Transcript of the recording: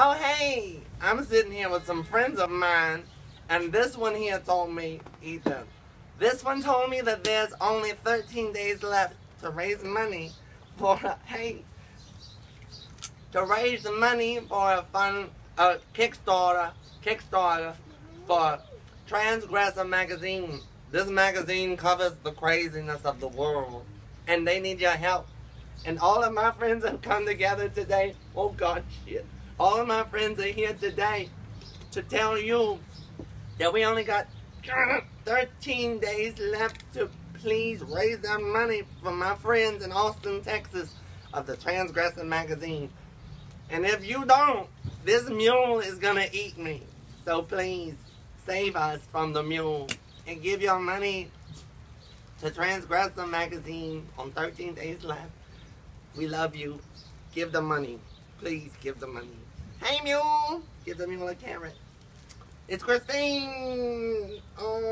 Oh, hey, I'm sitting here with some friends of mine, and this one here told me, Ethan, this one told me that there's only 13 days left to raise money for, hey, to raise the money for a fun, a Kickstarter, Kickstarter for Transgressor Magazine. This magazine covers the craziness of the world, and they need your help. And all of my friends have come together today. Oh God, shit. All of my friends are here today to tell you that we only got 13 days left to please raise that money for my friends in Austin, Texas of the Transgressor magazine. And if you don't, this mule is gonna eat me. So please save us from the mule and give your money to Transgressor magazine on 13 days left. We love you. Give the money. Please give the money. Hey mule! Give the mule a carrot. It's Christeene! Oh.